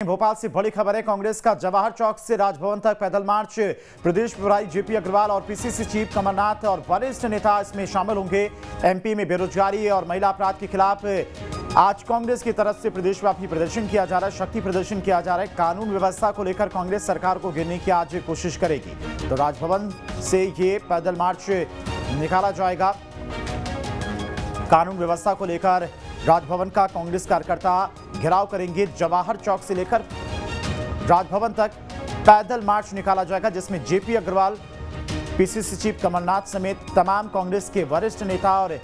भोपाल से बड़ी खबर है, कांग्रेस का जवाहर चौक से राजभवन तक पैदल मार्च। प्रदेश प्रभारी जेपी अग्रवाल और पीसीसी चीफ कमलनाथ और वरिष्ठ नेता इसमें शामिल होंगे। एमपी में बेरोजगारी और महिला अपराध के खिलाफ आज कांग्रेस की तरफ़ से प्रदेशव्यापी प्रदर्शन किया जा रहा है, शक्ति प्रदर्शन किया जा रहा है। कानून व्यवस्था को लेकर कांग्रेस सरकार को गिरने की आज कोशिश करेगी। तो राजभवन से ये पैदल मार्च निकाला जाएगा। कानून व्यवस्था को लेकर राजभवन का कांग्रेस कार्यकर्ता घेराव करेंगे जवाहर चौक से लेकर राजभवन तक। पैदल मार्च निकाला जाएगा, जिसमें जेपी अग्रवाल, पीसीसी चीफ कमलनाथ समेत तमाम कांग्रेस के वरिष्ठ नेता और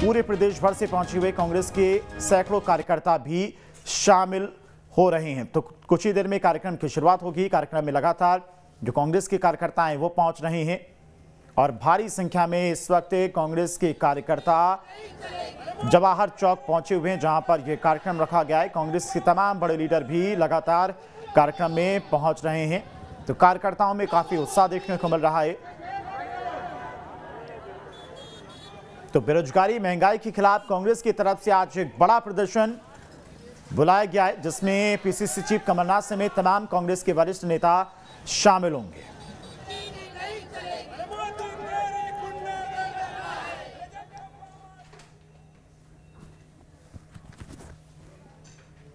पूरे प्रदेश भर से पहुँचे हुए कांग्रेस के सैकड़ों कार्यकर्ता भी शामिल हो रहे हैं। तो कुछ ही देर में कार्यक्रम की शुरुआत होगी। कार्यक्रम में लगातार जो कांग्रेस के कार्यकर्ता हैं, वो पहुँच रहे हैं। और भारी संख्या में इस वक्त कांग्रेस के कार्यकर्ता जवाहर चौक पहुँचे हुए हैं, जहाँ पर यह कार्यक्रम रखा गया है। कांग्रेस के तमाम बड़े लीडर भी लगातार कार्यक्रम में पहुँच रहे हैं। तो कार्यकर्ताओं में काफ़ी उत्साह देखने को मिल रहा है। तो बेरोजगारी, महँगाई के खिलाफ कांग्रेस की तरफ़ से आज एक बड़ा प्रदर्शन बुलाया गया है, जिसमें पीसीसी चीफ कमलनाथ समेत तमाम कांग्रेस के वरिष्ठ नेता शामिल होंगे।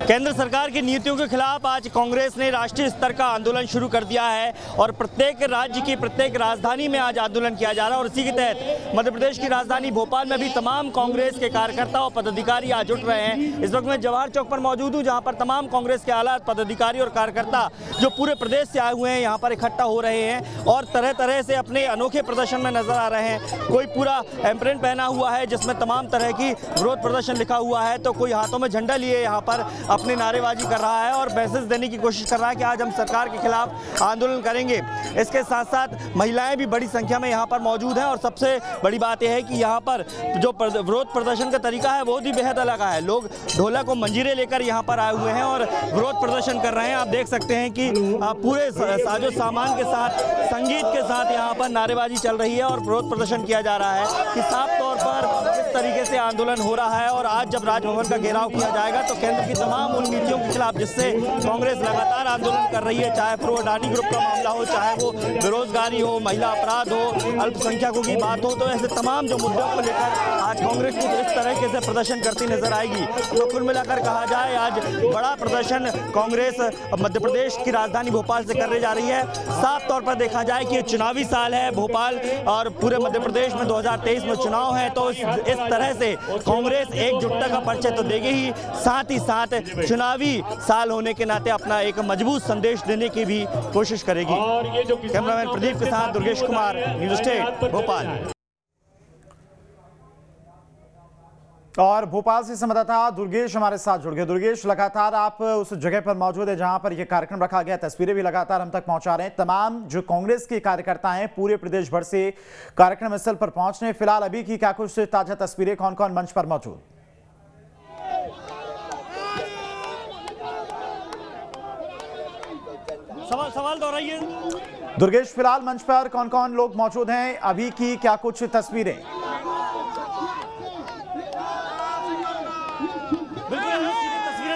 केंद्र सरकार की नीतियों के खिलाफ आज कांग्रेस ने राष्ट्रीय स्तर का आंदोलन शुरू कर दिया है और प्रत्येक राज्य की प्रत्येक राजधानी में आज आंदोलन किया जा रहा है और इसी के तहत मध्य प्रदेश की राजधानी भोपाल में भी तमाम कांग्रेस के कार्यकर्ता और पदाधिकारी आज उठ रहे हैं। इस वक्त मैं जवाहर चौक पर मौजूद हूँ, जहाँ पर तमाम कांग्रेस के आला पदाधिकारी और कार्यकर्ता जो पूरे प्रदेश से आए हुए हैं, यहाँ पर इकट्ठा हो रहे हैं और तरह तरह से अपने अनोखे प्रदर्शन में नज़र आ रहे हैं। कोई पूरा एम्प्रेंट पहना हुआ है, जिसमें तमाम तरह की विरोध प्रदर्शन लिखा हुआ है तो कोई हाथों में झंडा लिए यहाँ पर अपनी नारेबाजी कर रहा है और मैसेज देने की कोशिश कर रहा है कि आज हम सरकार के खिलाफ आंदोलन करेंगे। इसके साथ साथ महिलाएँ भी बड़ी संख्या में यहाँ पर मौजूद हैं और सबसे बड़ी बात यह है कि यहाँ पर जो विरोध प्रदर्शन का तरीका है वो भी बेहद अलग है। लोग ढोलक और मंजीरे लेकर यहाँ पर आए हुए हैं और विरोध प्रदर्शन कर रहे हैं। आप देख सकते हैं कि पूरे साजो सामान के साथ, संगीत के साथ यहाँ पर नारेबाजी चल रही है और विरोध प्रदर्शन किया जा रहा है कि साफ़ तौर तरीके से आंदोलन हो रहा है और आज जब राजभवन का घेराव किया जाएगा तो केंद्र की तमाम उन नीतियों के खिलाफ जिससे कांग्रेस लगातार आंदोलन कर रही है चाहे फिर वो अडानी ग्रुप का मामला हो चाहे वो बेरोजगारी हो महिला अपराध हो अल्पसंख्यकों की बात हो तो ऐसे तमाम जो मुद्दों को लेकर आज कांग्रेस को इस तरीके से प्रदर्शन करती नज़र आएगी। तो कुल मिलाकर कहा जाए आज बड़ा प्रदर्शन कांग्रेस मध्य प्रदेश की राजधानी भोपाल से करने जा रही है। साफ़ तौर पर देखा जाए कि चुनावी साल है भोपाल और पूरे मध्य प्रदेश में 2023 में चुनाव है तो इस, इस तरह से कांग्रेस एकजुटता का परिचय तो देगी ही। साथ ही साथ चुनावी साल होने के नाते अपना एक मज़बूत संदेश देने की भी कोशिश करेगी। कैमरामैन प्रदीप के साथ दुर्गेश कुमार न्यूज़ स्टेट भोपाल। और भोपाल से संवाददाता दुर्गेश हमारे साथ जुड़ गए। दुर्गेश लगातार आप उस जगह पर मौजूद है जहाँ पर यह कार्यक्रम रखा गया। तस्वीरें भी लगातार हम तक पहुँचा रहे हैं। तमाम जो कांग्रेस के कार्यकर्ता हैं पूरे प्रदेश भर से कार्यक्रम स्थल पर पहुँच रहे फ़िलहाल अभी की क्या कुछ ताज़ा तस्वीरें कौन कौन मंच पर मौजूद? सवाल सवाल दोहराइए। दुर्गेश फ़िलहाल मंच पर कौन कौन लोग मौजूद हैं? अभी की क्या कुछ तस्वीरें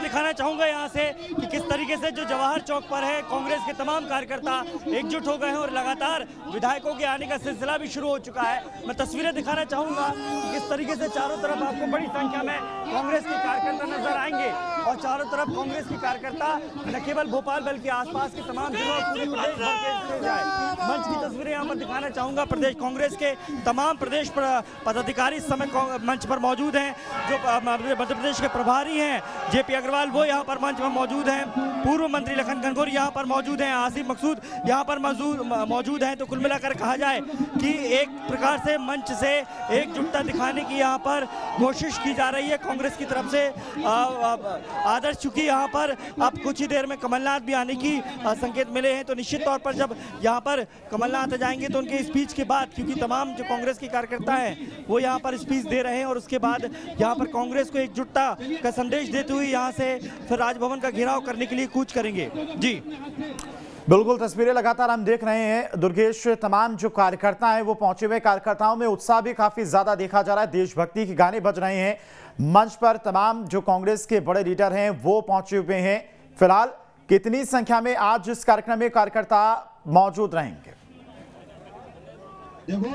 दिखाना चाहूँगा यहाँ से कि किस तरीके से जो जवाहर चौक पर है, कांग्रेस के तमाम कार्यकर्ता एकजुट हो गए हैं और लगातार विधायकों के आने का सिलसिला भी शुरू हो चुका है। मैं तस्वीरें दिखाना चाहूँगा किस तरीके से चारों तरफ़ आपको बड़ी संख्या में कांग्रेस के कार्यकर्ता नज़र आएँगे और चारों तरफ़ कांग्रेस के कार्यकर्ता न केवल भोपाल बल्कि आसपास के तमाम मंच की तस्वीरें यहाँ पर दिखाना चाहूँगा। प्रदेश कांग्रेस के तमाम प्रदेश पदाधिकारी इस समय मंच पर मौजूद हैं, जो मध्य प्रदेश के प्रभारी हैं। जेपी अग्रवाल, वो यहाँ पर मंच में मौजूद हैं। पूर्व मंत्री लखन गंगोर यहाँ पर मौजूद हैं। आसिफ मकसूद यहाँ पर मौजूद मौजूद हैं। तो कुल मिलाकर कहा जाए कि एक प्रकार से मंच से एकजुटता दिखाने की यहाँ पर कोशिश की जा रही है। कांग्रेस की तरफ़ से आदर्श, चूँकि यहाँ पर अब कुछ ही देर में कमलनाथ भी आने की संकेत मिले हैं। तो निश्चित तौर पर जब यहाँ पर कमलनाथ जाएँगे तो उनके स्पीच के बाद, क्योंकि तमाम जो कांग्रेस के कार्यकर्ता हैं, वो यहाँ पर स्पीच दे रहे हैं और उसके बाद यहाँ पर कांग्रेस को एकजुटता का संदेश देते हुए यहाँ से फिर राजभवन का घेराव करने के लिए कूच करेंगे। जी। बिल्कुल तस्वीरें लगातार हम देख रहे हैं। दुर्गेश तमाम जो कार्यकर्ता हैं वो पहुँचे हुए कार्यकर्ताओं में उत्साह भी काफ़ी ज़्यादा देखा जा रहा है। देशभक्ति के गाने बज रहे हैं। मंच पर तमाम जो कांग्रेस के बड़े लीडर हैं वो पहुँचे हुए हैं। फ़िलहाल कितनी संख्या में आज इस कार्यक्रम में कार्यकर्ता मौजूद रहेंगे? देखो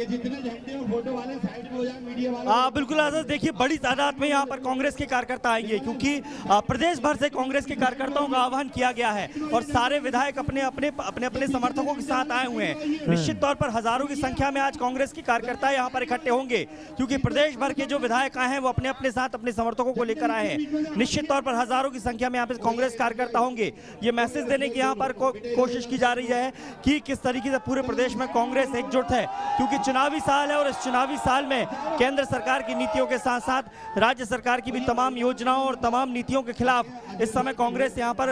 ये जितने झंडे और फ़ोटो वाले साइड में हो जाए मीडिया वाले आ, बिल्कुल आज़ाद देखिए बड़ी तादाद में यहाँ पर कांग्रेस के कार्यकर्ता आएँगे क्योंकि प्रदेश भर से कांग्रेस के कार्यकर्ताओं का आह्वान किया गया है और सारे विधायक अपने अपने अपने अपने समर्थकों के साथ आए हुए हैं। निश्चित तौर पर हज़ारों की संख्या में आज कांग्रेस के कार्यकर्ता यहाँ पर इकट्ठे होंगे क्योंकि प्रदेश भर के जो विधायक आए हैं वो अपने अपने साथ अपने समर्थकों को लेकर आए हैं। निश्चित तौर पर हज़ारों की संख्या में यहाँ पे कांग्रेस कार्यकर्ता होंगे। ये मैसेज देने की यहाँ पर कोशिश की जा रही है कि किस तरीके से पूरे प्रदेश में कांग्रेस एकजुट है क्योंकि चुनावी साल है और इस चुनावी साल में केंद्र सरकार की नीतियों के साथ साथ राज्य सरकार की भी तमाम योजनाओं और तमाम नीतियों के खिलाफ इस समय कांग्रेस यहाँ पर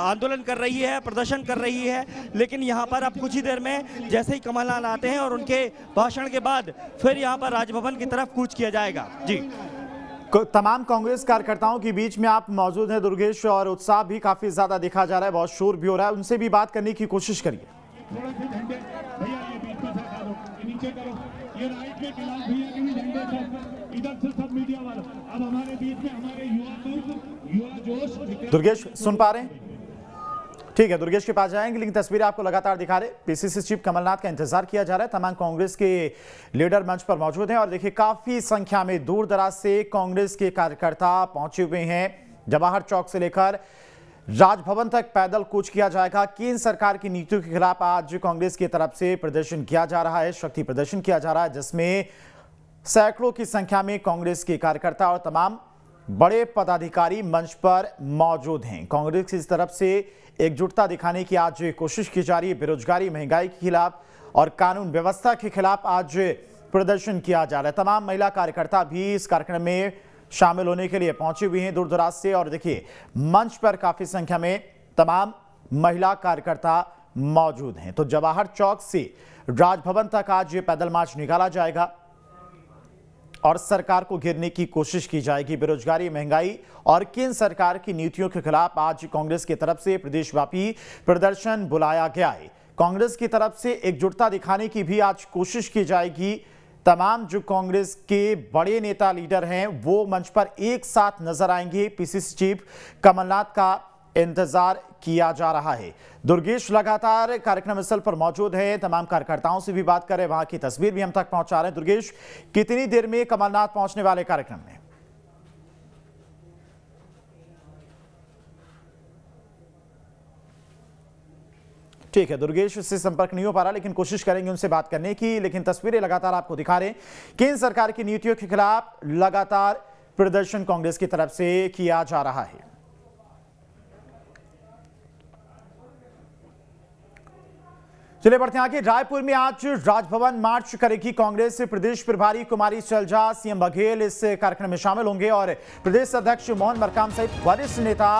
आंदोलन कर रही है, प्रदर्शन कर रही है। लेकिन यहाँ पर अब कुछ ही देर में जैसे ही कमलनाथ आते हैं और उनके भाषण के बाद फिर यहाँ पर राजभवन की तरफ़ कूच किया जाएगा। जी। तमाम कांग्रेस कार्यकर्ताओं के बीच में आप मौजूद हैं, दुर्गेश, और उत्साह भी काफ़ी ज़्यादा देखा जा रहा है, बहुत शोर भी हो रहा है। उनसे भी बात करने की कोशिश करिए। नीचे करो। ये राइट में कैलाश भैया के भी झंडे सब इधर से सब मीडिया वाले। अब हमारे बीच में हमारे युवा युवा जोश दुर्गेश, सुन पा रहे हैं? ठीक है, दुर्गेश के पास जाएँगे, लेकिन तस्वीरें आपको लगातार दिखा रहे। पीसीसी चीफ कमलनाथ का इंतज़ार किया जा रहा है। तमाम कांग्रेस के लीडर मंच पर मौजूद हैं और देखिए, काफ़ी संख्या में दूर दराज से कांग्रेस के कार्यकर्ता पहुँचे हुए हैं। जवाहर चौक से लेकर राजभवन तक पैदल कूच किया जाएगा। केंद्र सरकार की नीतियों के खिलाफ आज कांग्रेस की तरफ़ से प्रदर्शन किया जा रहा है। शक्ति प्रदर्शन किया जा रहा है, जिसमें सैकड़ों की संख्या में कांग्रेस के कार्यकर्ता और तमाम बड़े पदाधिकारी मंच पर मौजूद हैं। कांग्रेस की तरफ़ से एकजुटता दिखाने की आज कोशिश की जा रही है। बेरोजगारी, महँगाई के खिलाफ और कानून व्यवस्था के खिलाफ आज प्रदर्शन किया जा रहा है। तमाम महिला कार्यकर्ता भी इस कार्यक्रम में शामिल होने के लिए पहुँचे हुए हैं दूर दराज से और देखिए, मंच पर काफ़ी संख्या में तमाम महिला कार्यकर्ता मौजूद हैं। तो जवाहर चौक से राजभवन तक आज ये पैदल मार्च निकाला जाएगा और सरकार को घेरने की कोशिश की जाएगी। बेरोजगारी, महँगाई और केंद्र सरकार की नीतियों के खिलाफ आज कांग्रेस की तरफ़ से प्रदेशव्यापी प्रदर्शन बुलाया गया है। कांग्रेस की तरफ़ से एकजुटता दिखाने की भी आज कोशिश की जाएगी तमाम जो कांग्रेस के बड़े नेता लीडर हैं, वो मंच पर एक साथ नज़र आएँगे। पीसीसी चीफ कमलनाथ का इंतज़ार किया जा रहा है। दुर्गेश लगातार कार्यक्रम स्थल पर मौजूद है। तमाम कार्यकर्ताओं से भी बात करें वहाँ की तस्वीर भी हम तक पहुँचा रहे हैं। दुर्गेश, कितनी देर में कमलनाथ पहुँचने वाले कार्यक्रम में? ठीक है, दुर्गेश से संपर्क नहीं हो पा रहा, लेकिन कोशिश करेंगे उनसे बात करने की, लेकिन तस्वीरें लगातार आपको दिखा रहे हैं केंद्र सरकार की नीतियों के खिलाफ लगातार प्रदर्शन कांग्रेस की तरफ़ से किया जा रहा है। चलिए बढ़ते हैं आगे। रायपुर में आज राजभवन मार्च करेगी कांग्रेस। प्रदेश प्रभारी कुमारी सलझा सीएम बघेल इस कार्यक्रम में शामिल होंगे और प्रदेश अध्यक्ष मोहन मरकाम सहित वरिष्ठ नेता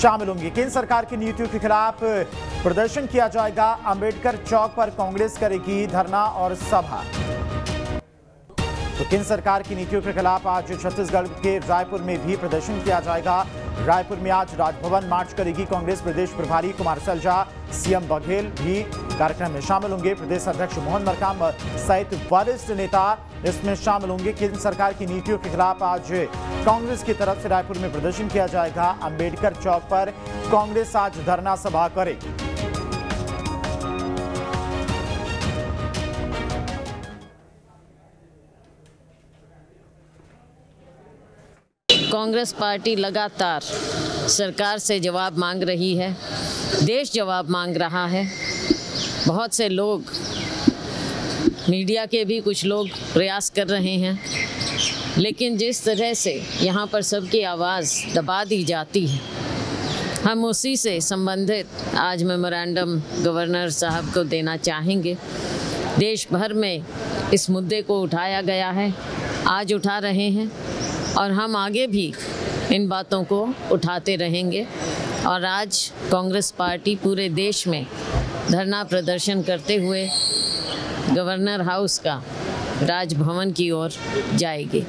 शामिल होंगे। केंद्र सरकार की नीतियों के खिलाफ प्रदर्शन किया जाएगा। अंबेडकर चौक पर कांग्रेस करेगी धरना और सभा। तो केंद्र सरकार की नीतियों के खिलाफ आज छत्तीसगढ़ के रायपुर में भी प्रदर्शन किया जाएगा? रायपुर में आज राजभवन मार्च करेगी कांग्रेस प्रदेश प्रभारी कुमार सलजा। सीएम बघेल भी कार्यक्रम में शामिल होंगे। प्रदेश अध्यक्ष मोहन मरकाम सहित वरिष्ठ नेता इसमें शामिल होंगे। केंद्र सरकार की नीतियों के खिलाफ आज कांग्रेस की तरफ़ से रायपुर में प्रदर्शन किया जाएगा? अंबेडकर चौक पर कांग्रेस आज धरना सभा करेगी। कांग्रेस पार्टी लगातार सरकार से जवाब मांग रही है, देश जवाब मांग रहा है। बहुत से लोग, मीडिया के भी कुछ लोग प्रयास कर रहे हैं, लेकिन जिस तरह से यहाँ पर सबकी आवाज़ दबा दी जाती है, हम उसी से संबंधित आज मेमोरेंडम गवर्नर साहब को देना चाहेंगे। देश भर में इस मुद्दे को उठाया गया है, आज उठा रहे हैं। और हम आगे भी इन बातों को उठाते रहेंगे। और आज कांग्रेस पार्टी पूरे देश में धरना प्रदर्शन करते हुए गवर्नर हाउस का राजभवन की ओर जाएगी।